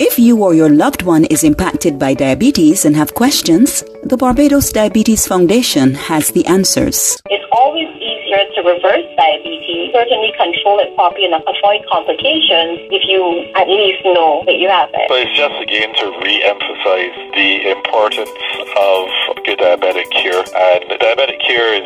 If you or your loved one is impacted by diabetes and have questions, the Barbados Diabetes Foundation has the answers. It's always easier to reverse diabetes, certainly control it properly and avoid complications if you at least know that you have it. But it's just again to re-emphasize the importance of good diabetic care. And diabetic care is,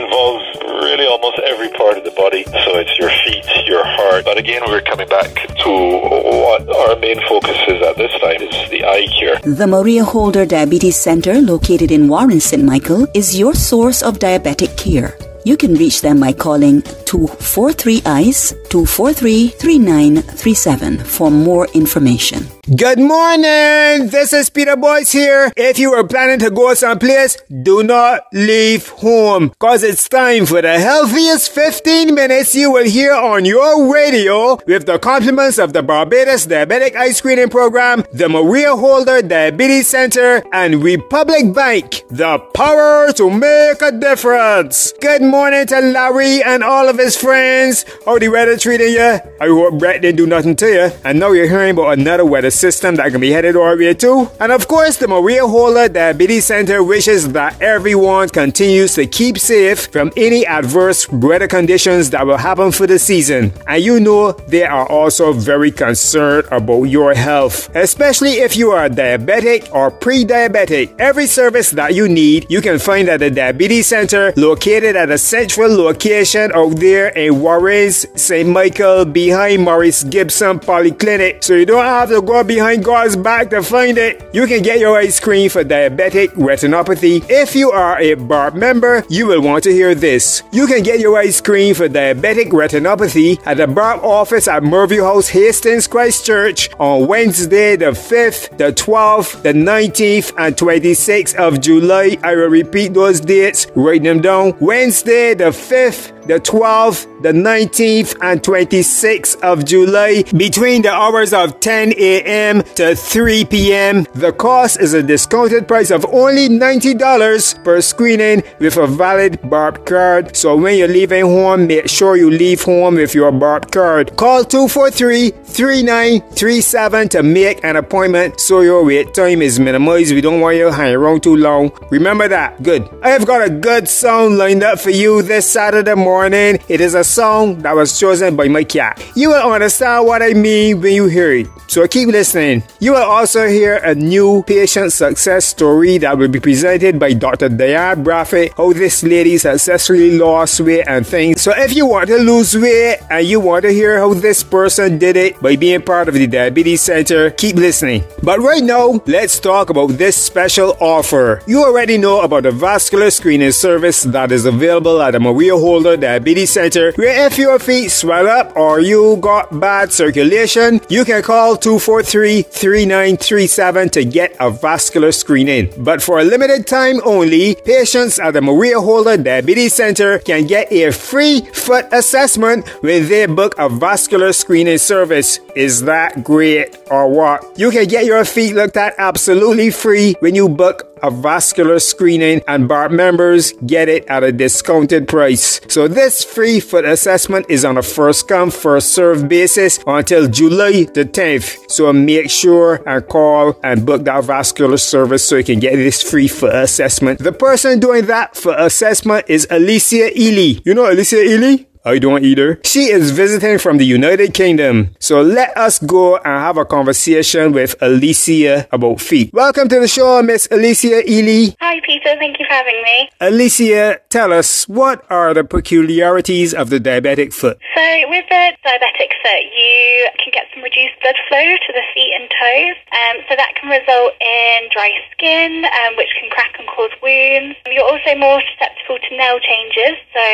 involves really almost every part of the body. So it's your feet, your heart. But again, we're coming back to what our main focus is at this time is the eye care. The Maria Holder Diabetes Center, located in Warrens St. Michael, is your source of diabetic care. You can reach them by calling 243 eyes 243 3937 for more information. Good morning. This is Peter Boyce here. If you are planning to go someplace, do not leave home cause it's time for the healthiest 15 minutes you will hear on your radio with the compliments of the Barbados Diabetic Eye Screening Program, the Maria Holder Diabetes Center, and Republic Bank. The power to make a difference. Good morning to Larry and all of his friends. How the weather treating you? I hope Brett didn't do nothing to you. And now you're hearing about another weather system that can be headed our way too. And of course, the Maria Holder Diabetes Center wishes that everyone continues to keep safe from any adverse weather conditions that will happen for the season. And you know they are also very concerned about your health, especially if you are diabetic or pre-diabetic. Every service that you need, you can find at the Diabetes Center located at a central location out there in Warren's St. Michael behind Maurice Gibson Polyclinic. So you don't have to go behind God's back to find it. You can get your ice cream for diabetic retinopathy. If you are a BARP member, you will want to hear this. You can get your ice cream for diabetic retinopathy at the BARP office at Merview House, Hastings, Christ Church on Wednesday the 5th, the 12th, the 19th, and 26th of July. I will repeat those dates. Write them down. Wednesday the 5th, the 12th, the 19th, and 26th of July between the hours of 10 a.m. to 3 p.m. The cost is a discounted price of only $90 per screening with a valid BARP card. So when you're leaving home, make sure you leave home with your BARP card. Call 243 3937 to make an appointment so your wait time is minimized. We don't want you hanging around too long. Remember that. Good. I have got a good song lined up for you this Saturday morning morning. It is a song that was chosen by my cat. You will understand what I mean when you hear it. So keep listening. You will also hear a new patient success story that will be presented by Dr. Diane Brathwaite, how this lady successfully lost weight and things. So if you want to lose weight and you want to hear how this person did it by being part of the Diabetes Center, keep listening. But right now, let's talk about this special offer. You already know about the vascular screening service that is available at the Maria Holder Diabetes Center, where if your feet swell up or you got bad circulation, you can call 243 3937 to get a vascular screening. But for a limited time only, patients at the Maria Holder Diabetes Center can get a free foot assessment when they book a vascular screening service. Is that great or what? You can get your feet looked at absolutely free when you book a vascular screening and BARP members get it at a discounted price. So this free foot assessment is on a first come first served basis until July the 10th. So make sure and call and book that vascular service so you can get this free foot assessment. The person doing that for assessment is Alicia Ely. You know Alicia Ely? I don't either. She is visiting from the United Kingdom. So let us go and have a conversation with Alicia about feet. Welcome to the show, Miss Alicia Ely. Hi, Peter. Thank you for having me. Alicia, tell us what are the peculiarities of the diabetic foot? So, with the diabetic foot, you can get some reduced blood flow to the feet and toes. Um, so that can result in dry skin, um, which can crack and cause wounds. You're also more susceptible to nail changes, so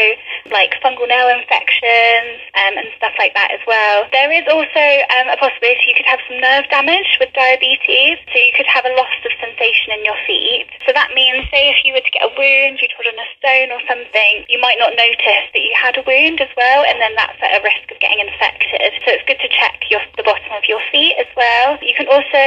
like fungal nail infections um, and stuff like that as well. There is also um, a possibility you could have some nerve damage with diabetes, so you could have a loss of sensation in your feet. So that means, say, if you were to get a wound, you trod on a stone or something, you might not notice that you had a wound as well, and then that's at a risk of getting infected. So it's good to check your, the bottom of your feet as well. You can also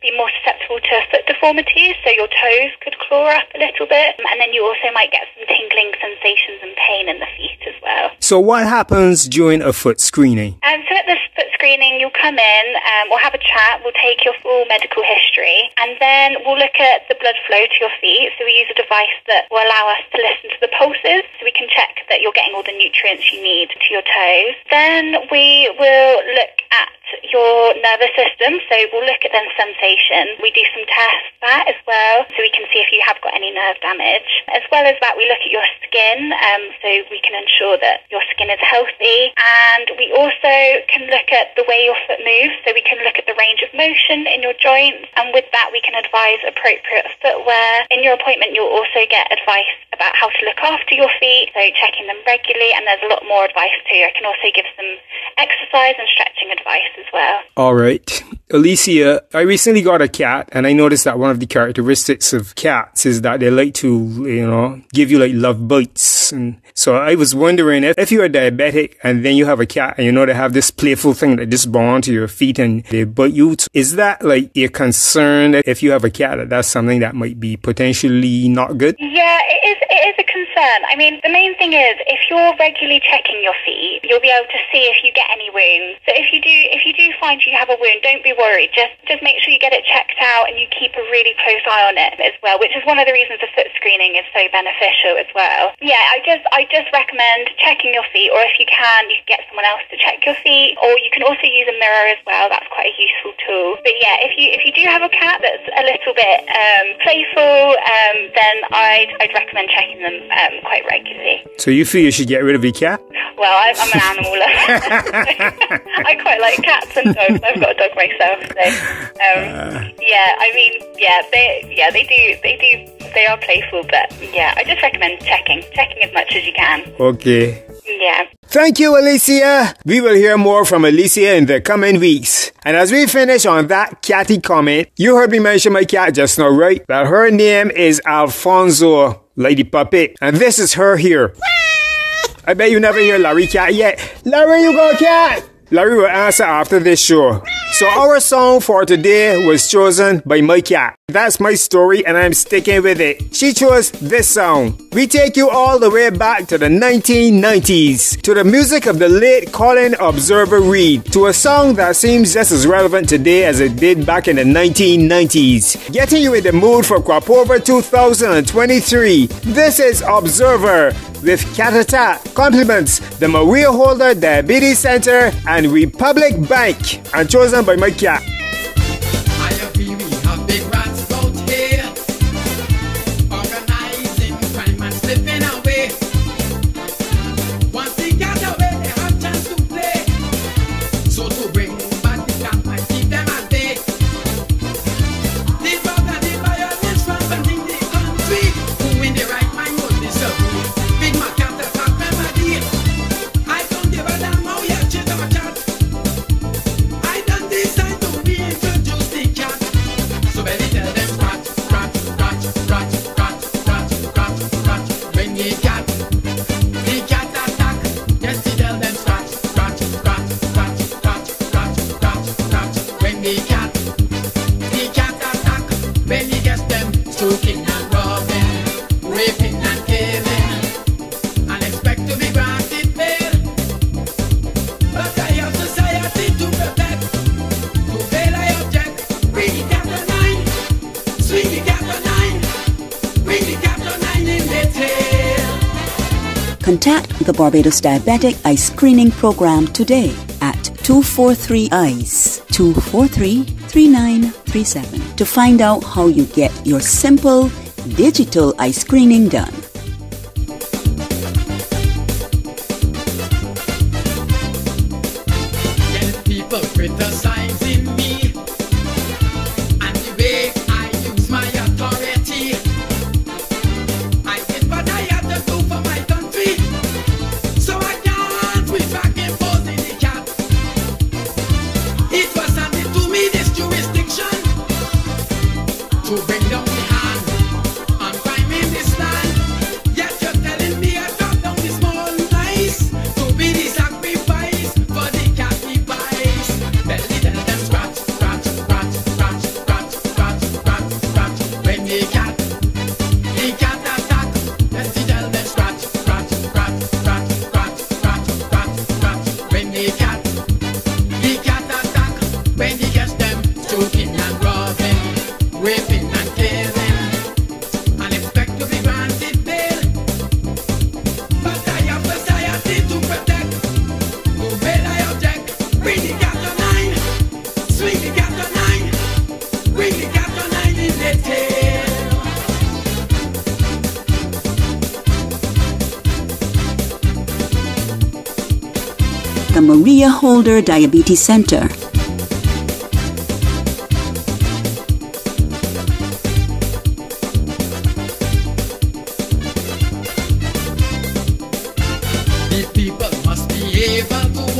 be more susceptible to foot deformities, so your toes could claw up a little bit, and then you also might get some tingling sensations and pain in the feet as well. So what happens during a foot screening? Um, so at the foot screening, you'll come in, um, we'll have a chat, we'll take your full medical history, and then we'll look at the blood flow to your feet. So we use a device that will allow us to listen to the pulses so we can check that you're getting all the nutrients you need to your toes. Then we will look at your nervous system. So we'll look at then sensation. We do some tests that as well, so we can see if you have got any nerve damage. As well as that, we look at your skin, um, so we can ensure that your skin is healthy. And we also can look at the way your foot moves, so we can look at the range of motion in your joints. And with that, we can advise appropriate footwear. In your appointment, you'll also get advice about how to look after your feet, so checking them regularly. And there's a lot more advice too. I can also give some exercise and stretching advice as well. All right. Alicia, I recently got a cat and I noticed that one of the characteristics of cats is that they like to, you know, give you like love bites. And so I was wondering if, if you're diabetic and then you have a cat and you know they have this playful thing that just bond to your feet and they bite you, is that like a concern that if you have a cat that that's something that might be potentially not good? Yeah, it is, it is a concern. I mean, the main thing is if you're regularly checking your feet, you'll be able to see if you get any wounds. So if you do, if you do find you have a wound, don't be worried. Just just make sure you get it checked out and you keep a really close eye on it as well, which is one of the reasons the foot screening is so beneficial as well. Yeah, I just I just recommend checking your feet, or if you can, you can get someone else to check your feet, or you can also use a mirror as well. That's quite a useful. But yeah, if you if you do have a cat that's a little bit um, playful, um, then I'd I'd recommend checking them um, quite regularly. So you feel you should get rid of your cat? Well, I, I'm an animal lover. I quite like cats and dogs. I've got a dog myself, so um, yeah. I mean, yeah, they yeah they do they do they are playful, but yeah, I just recommend checking checking as much as you can. Okay. Yeah. Thank you, Alicia. We will hear more from Alicia in the coming weeks. And as we finish on that catty comment, you heard me mention my cat just now, right? Well, her name is Alfonso, Lady Puppet, and this is her here. I bet you never hear Larry cat yet. Larry, you got a cat? Larry will answer after this show. So our song for today was chosen by my cat. That's my story and I'm sticking with it. She chose this song. We take you all the way back to the 1990s, to the music of the late Colin Observer Reid, to a song that seems just as relevant today as it did back in the 1990s. Getting you in the mood for Crop Over 2023. This is Observer with Catata, compliments the Maria Holder Diabetes Center and Republic Bank, and chosen by my cat. Contact the Barbados Diabetic Eye Screening Program today at 243-EYES 243-3937 to find out how you get your simple digital eye screening done. Holder Diabetes Center. People must be able to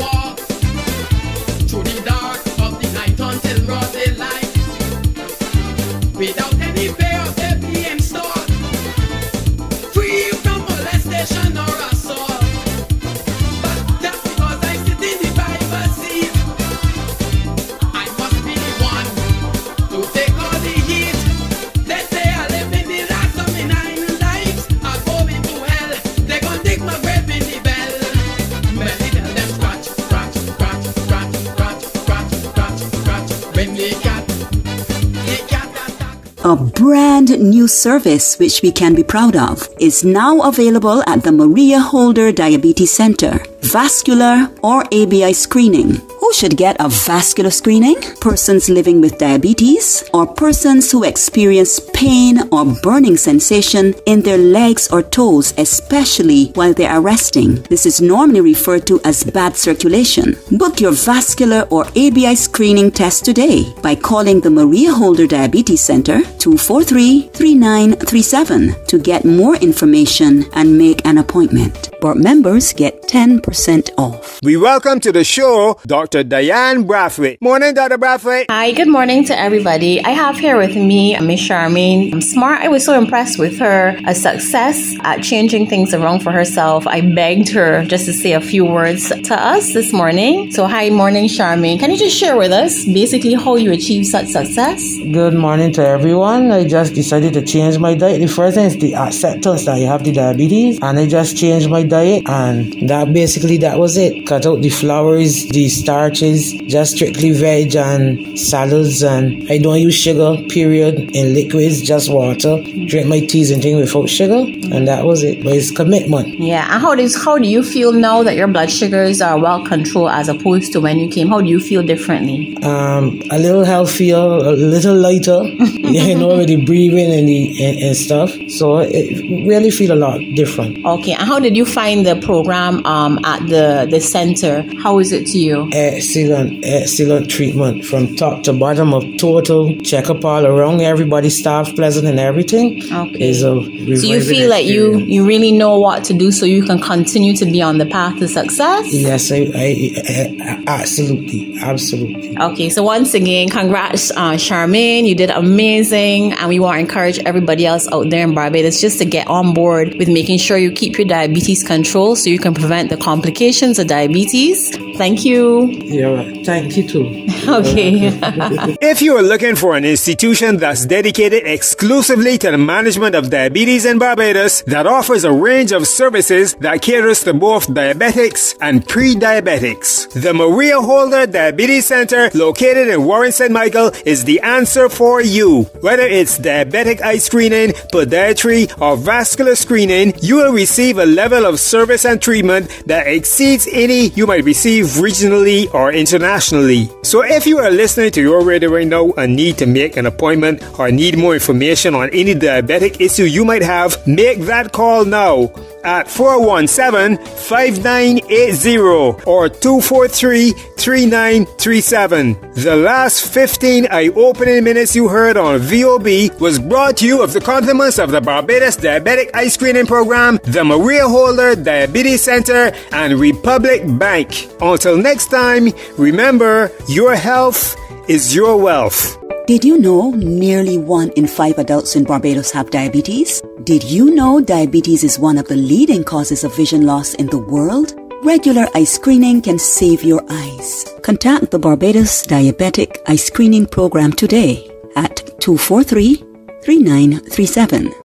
A brand new service which we can be proud of is now available at the Maria Holder Diabetes Center. Vascular or ABI screening. Should get a vascular screening? Persons living with diabetes or persons who experience pain or burning sensation in their legs or toes, especially while they are resting. This is normally referred to as bad circulation. Book your vascular or ABI screening test today by calling the Maria Holder Diabetes Center 243 3937 to get more information and make an appointment. Board members get 10% off. We welcome to the show Dr. Diane Brathwaite. Morning, Dr. Brathwaite. Hi, good morning to everybody. I have here with me Miss Charmaine. I'm smart. I was so impressed with her a success at changing things around for herself. I begged her just to say a few words to us this morning. So, hi, morning, Charmaine. Can you just share with us basically how you achieved such success? Good morning to everyone. I just decided to change my diet. The first thing is the acceptance that I have the diabetes, and I just changed my diet, and that basically that was it. Cut out the flours, the starches, just strictly veg and salads, and I don't use sugar. Period. In liquids, just water. Drink my teas and things without sugar, and that was it. But it's commitment. Yeah, and how does how do you feel now that your blood sugars are well controlled as opposed to when you came? How do you feel differently? Um, a little healthier, a little lighter. you know, with the breathing and the and, and stuff. So it really feel a lot different. Okay, and how did you find the program um, at the the center? How is it to you? Excellent, excellent treatment from top to bottom of total checkup all around. Everybody, staff pleasant and everything. Okay. Is a So you feel like you you really know what to do, so you can continue to be on the path to success. Yes, I, I, I absolutely, absolutely. Okay, so once again, congrats, uh, Charmaine. You did amazing, and we want to encourage everybody else out there in Barbados just to get on board with making sure you keep your diabetes control, so you can prevent the complications of diabetes. Thank you. You're right. Thank you too. Okay. If you are looking for an institution that's dedicated exclusively to the management of diabetes in Barbados that offers a range of services that caters to both diabetics and pre-diabetics, the Maria Holder Diabetes Center located in Warrens St. Michael is the answer for you. Whether it's diabetic eye screening, podiatry, or vascular screening, you will receive a level of service and treatment that exceeds any you might receive regionally or internationally. So if you are listening to your radio right now and need to make an appointment or need more information on any diabetic issue you might have, make that call now at 417-5980 or 243-3937. The last 15 eye-opening minutes you heard on VOB was brought to you of the compliments of the Barbados Diabetic Eye Screening Program, the Maria Holder Diabetes Center, and Republic Bank. Until next time, remember, your health is your wealth. Did you know nearly one in five adults in Barbados have diabetes? Did you know diabetes is one of the leading causes of vision loss in the world? Regular eye screening can save your eyes. Contact the Barbados Diabetic Eye Screening Program today at 243 3937